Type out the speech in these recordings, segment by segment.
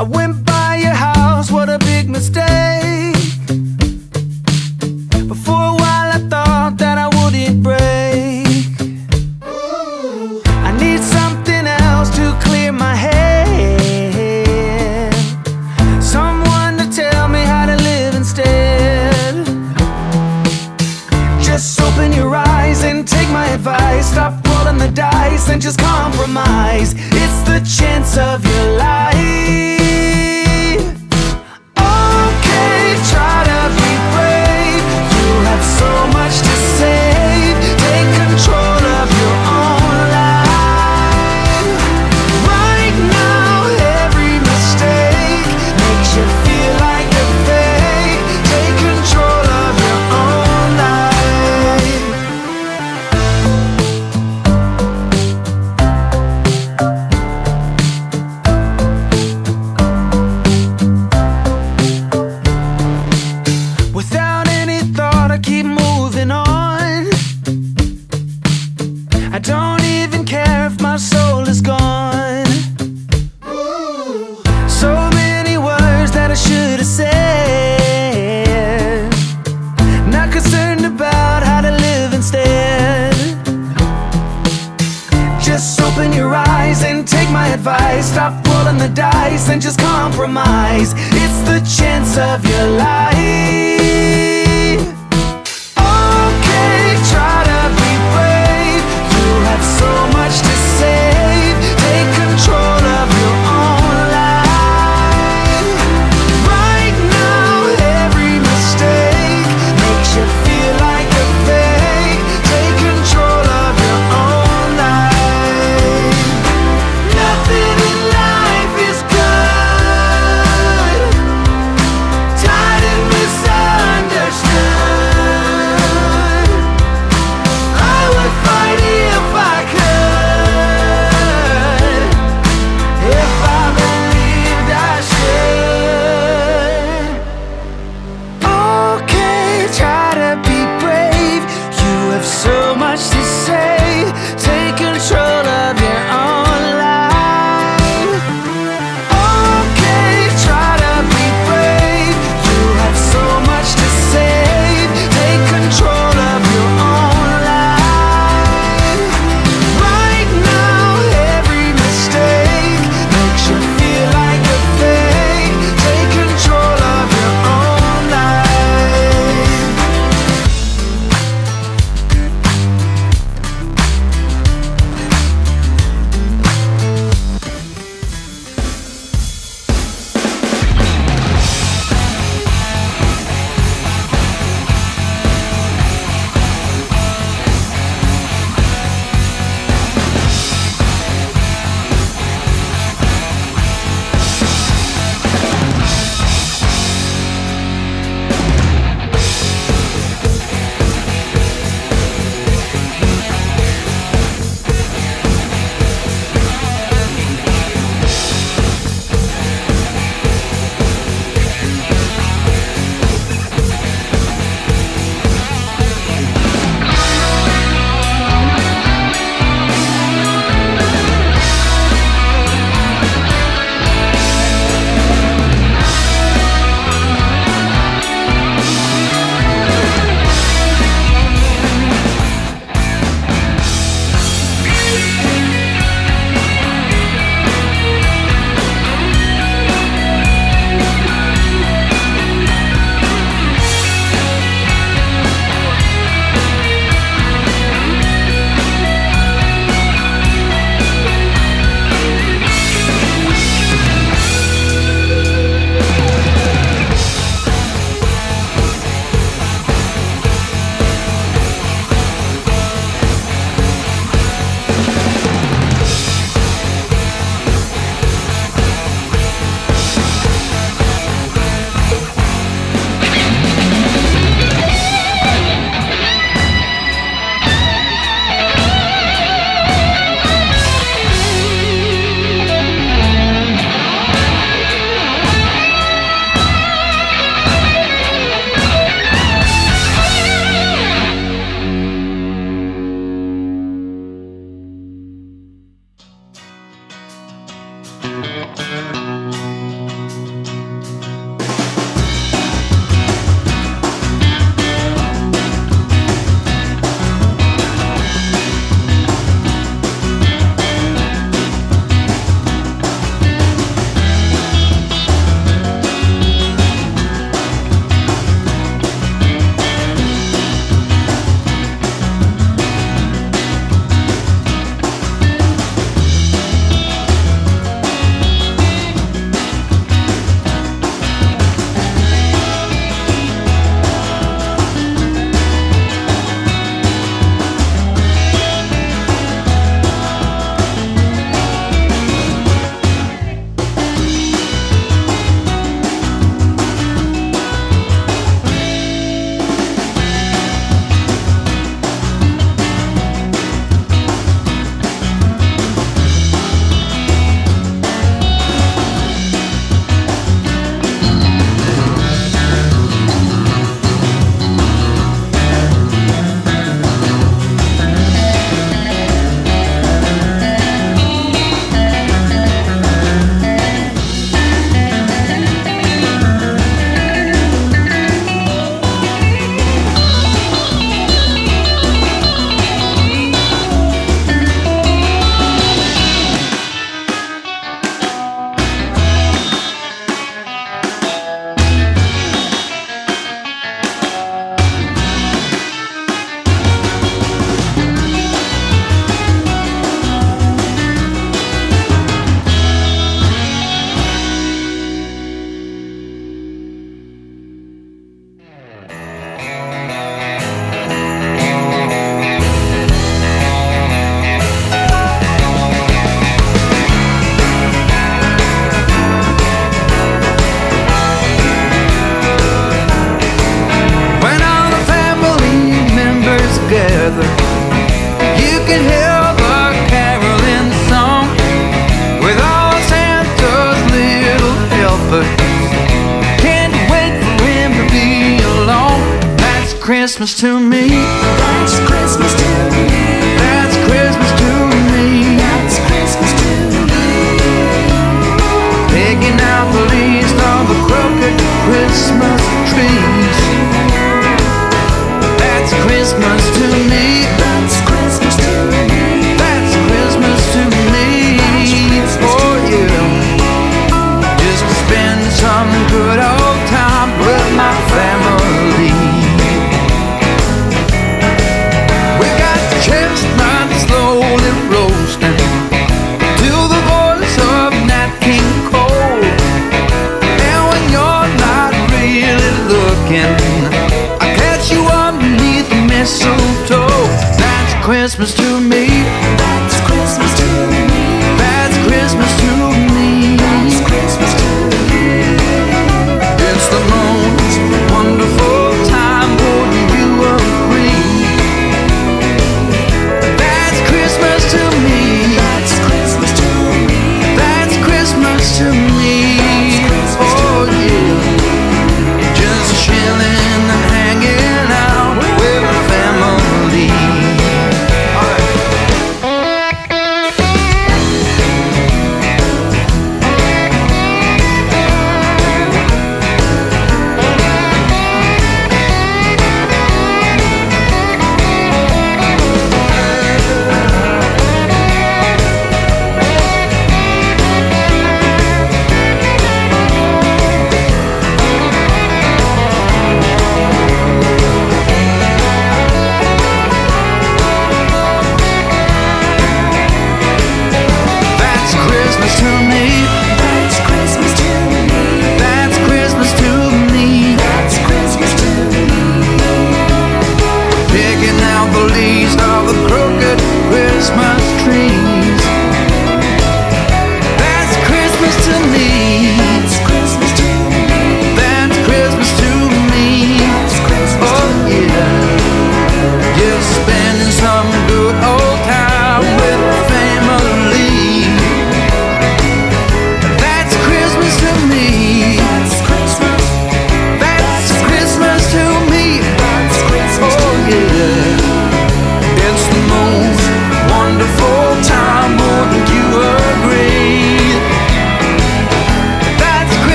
I went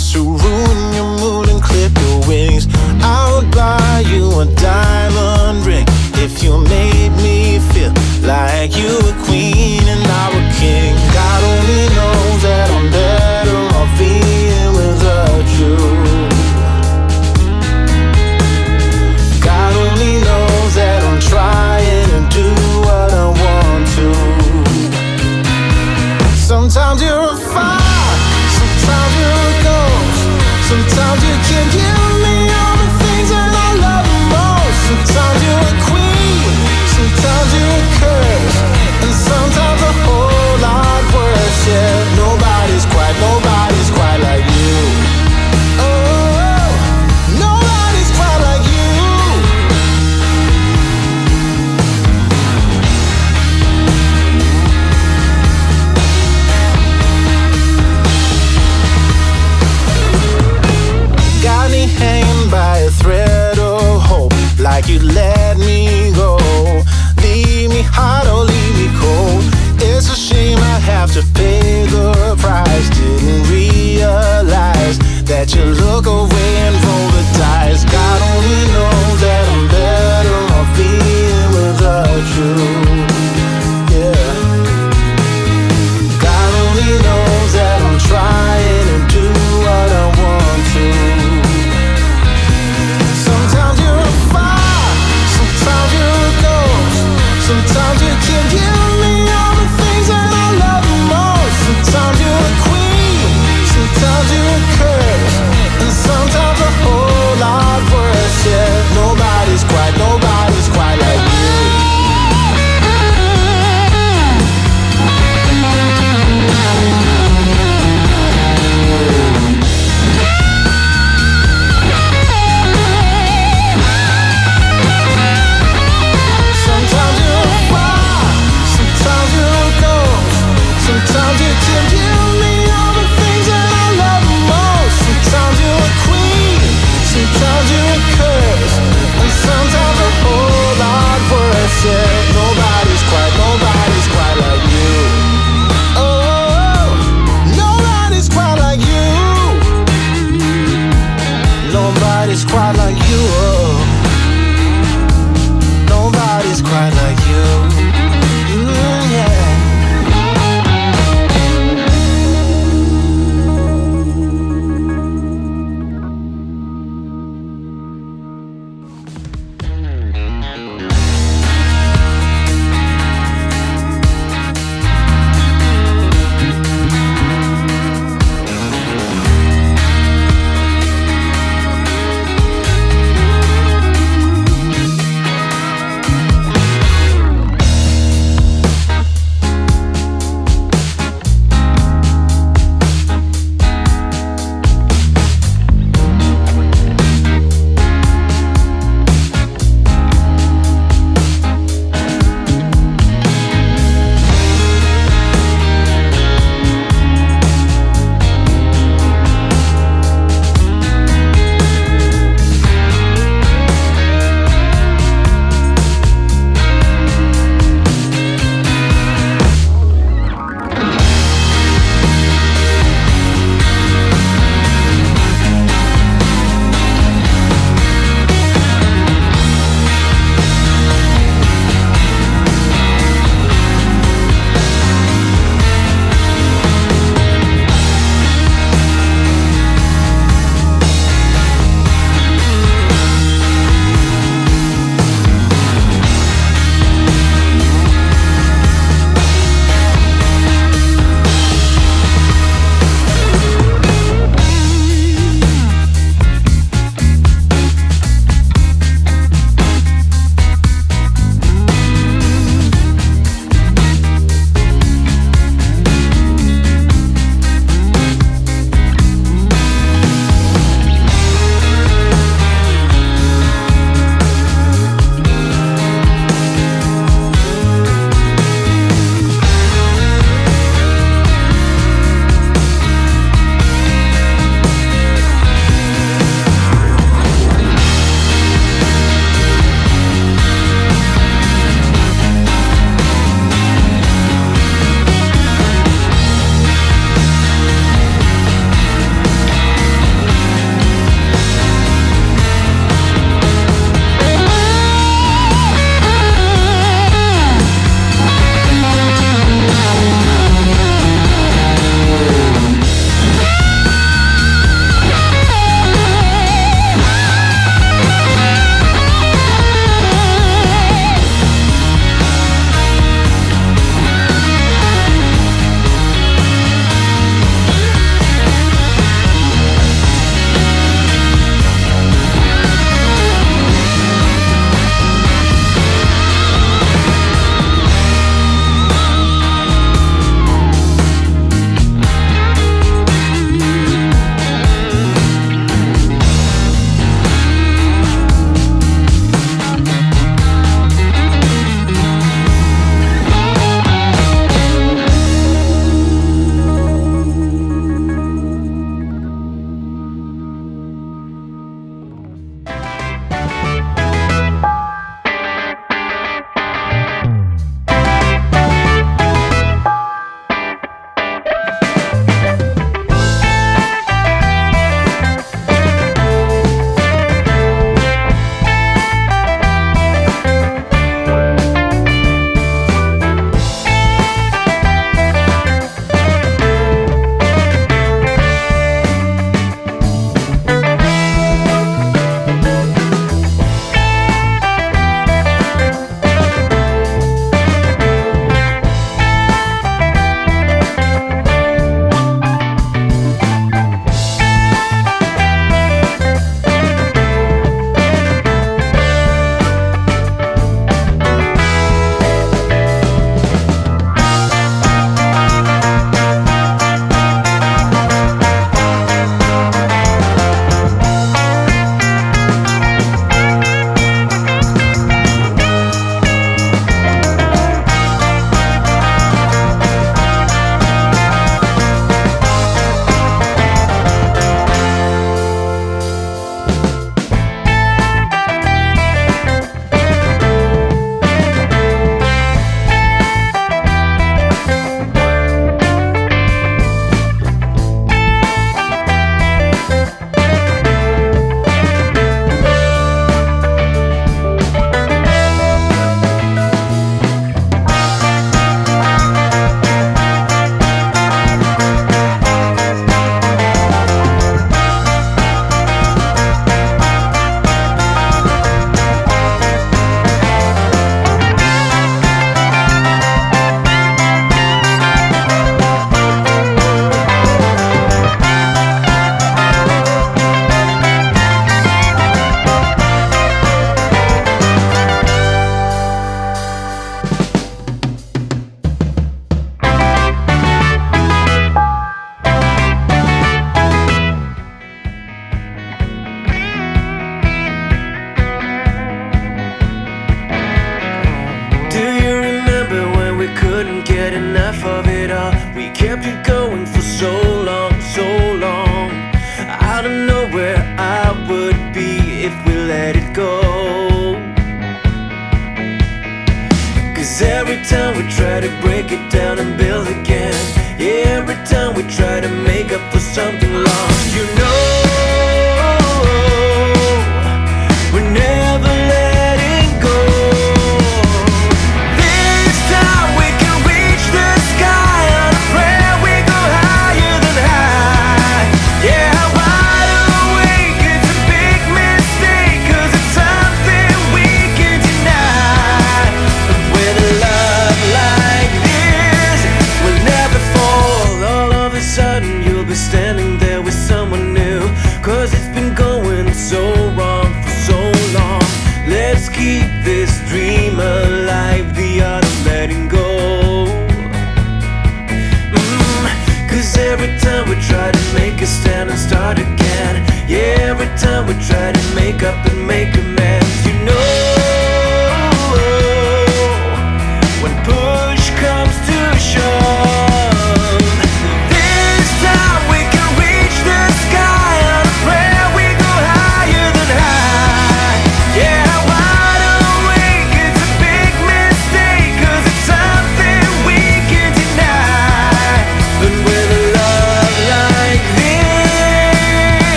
chance to ruin your mood and clip your wings. I would buy you a diamond ring if you made me feel like you were queen and I were king. God only knows.